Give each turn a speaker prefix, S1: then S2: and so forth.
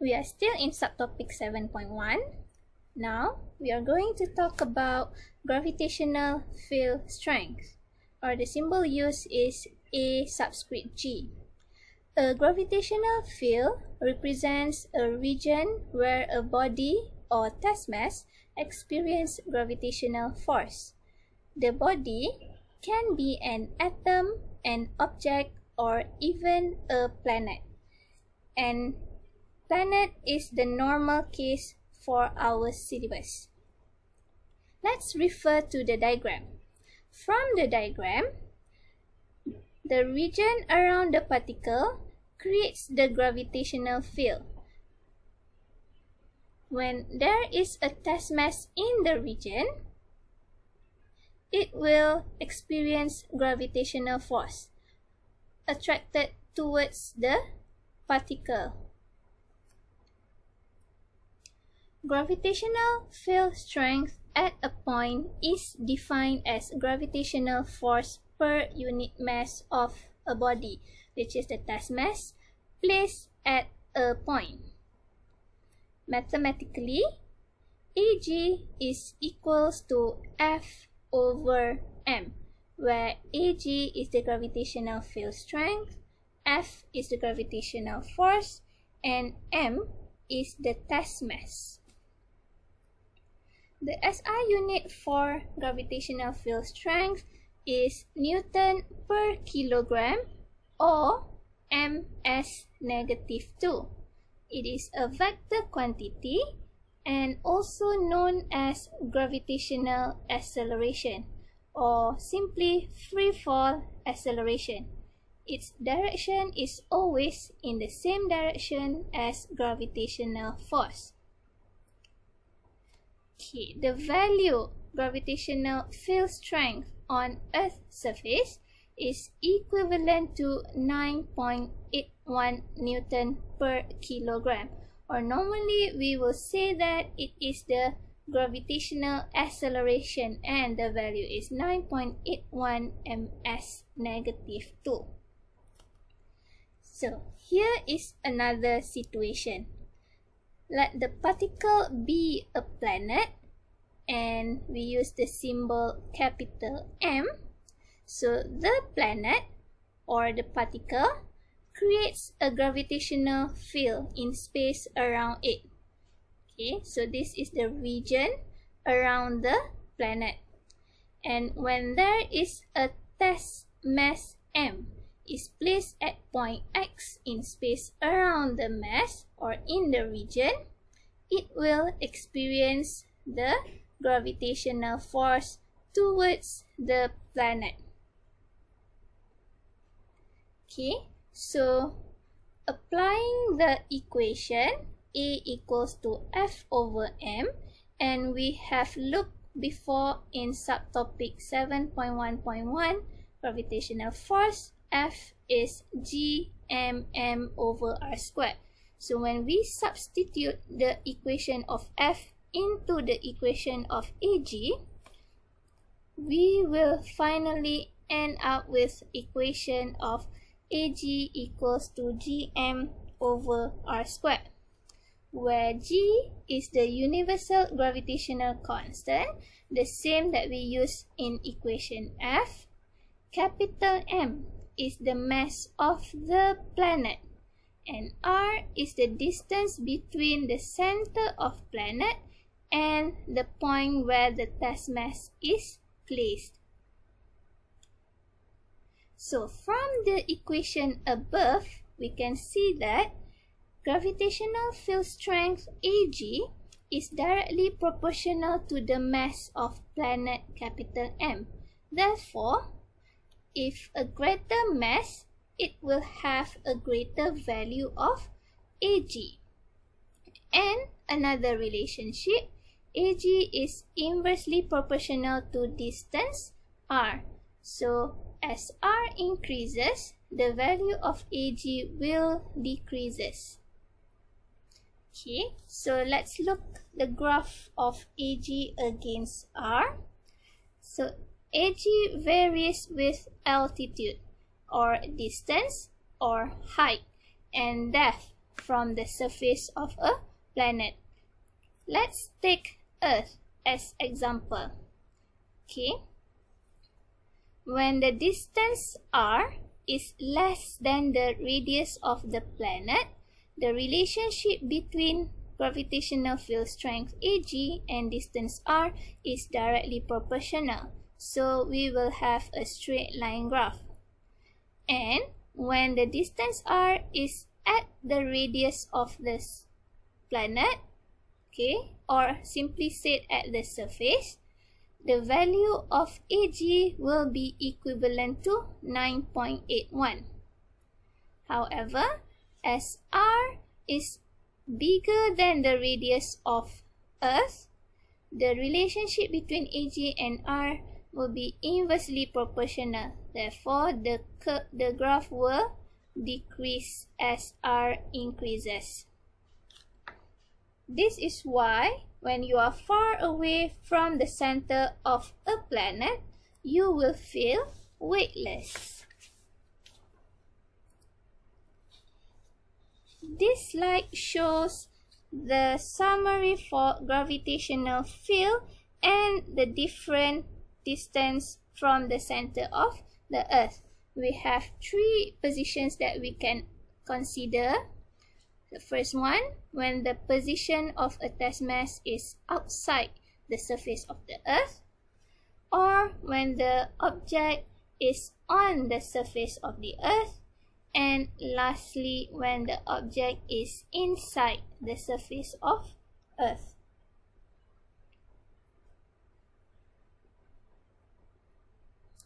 S1: We are still in subtopic 7.1. Now, we are going to talk about gravitational field strength, or the symbol used is A subscript G. A gravitational field represents a region where a body or test mass experience gravitational force. The body can be an atom, an object, or even a planet. And planet is the normal case for our syllabus. Let's refer to the diagram. From the diagram, the region around the particle creates the gravitational field. When there is a test mass in the region, it will experience gravitational force attracted towards the particle. Gravitational field strength at a point is defined as gravitational force per unit mass of a body, which is the test mass, placed at a point. Mathematically, Ag is equals to F over m, where Ag is the gravitational field strength, F is the gravitational force, and m is the test mass. The SI unit for gravitational field strength is Newton per kilogram or ms negative 2. It is a vector quantity and also known as gravitational acceleration or simply free fall acceleration. Its direction is always in the same direction as gravitational force. Okay, the value gravitational field strength on Earth's surface is equivalent to 9.81 Newton per kilogram. Or normally we will say that it is the gravitational acceleration and the value is 9.81 ms negative 2. So here is another situation let the particle be a planet and we use the symbol capital M. So the planet or the particle creates a gravitational field in space around it. Okay, so this is the region around the planet. And when there is a test mass M, is placed at point x in space around the mass or in the region, it will experience the gravitational force towards the planet. Okay, so applying the equation A equals to F over M and we have looked before in subtopic 7.1.1 gravitational force F is gmm over r squared. So when we substitute the equation of F into the equation of AG, we will finally end up with equation of AG equals to gm over r squared, where g is the universal gravitational constant, the same that we use in equation F, capital M is the mass of the planet and r is the distance between the center of planet and the point where the test mass is placed. So from the equation above, we can see that gravitational field strength Ag is directly proportional to the mass of planet capital M. Therefore, if a greater mass, it will have a greater value of Ag. And another relationship, Ag is inversely proportional to distance r. So as r increases, the value of Ag will decreases. Okay, so let's look the graph of Ag against r. So Ag varies with altitude or distance or height and depth from the surface of a planet. Let's take Earth as example. Okay. When the distance r is less than the radius of the planet, the relationship between gravitational field strength Ag and distance r is directly proportional. So we will have a straight line graph. And when the distance r is at the radius of this planet, okay, or simply said at the surface, the value of Ag will be equivalent to 9.81. However, as r is bigger than the radius of Earth, the relationship between Ag and r will be inversely proportional. Therefore, the, the graph will decrease as r increases. This is why when you are far away from the center of a planet, you will feel weightless. This slide shows the summary for gravitational field and the different distance from the center of the earth. We have three positions that we can consider the first one, when the position of a test mass is outside the surface of the earth, or when the object is on the surface of the earth, and lastly, when the object is inside the surface of earth.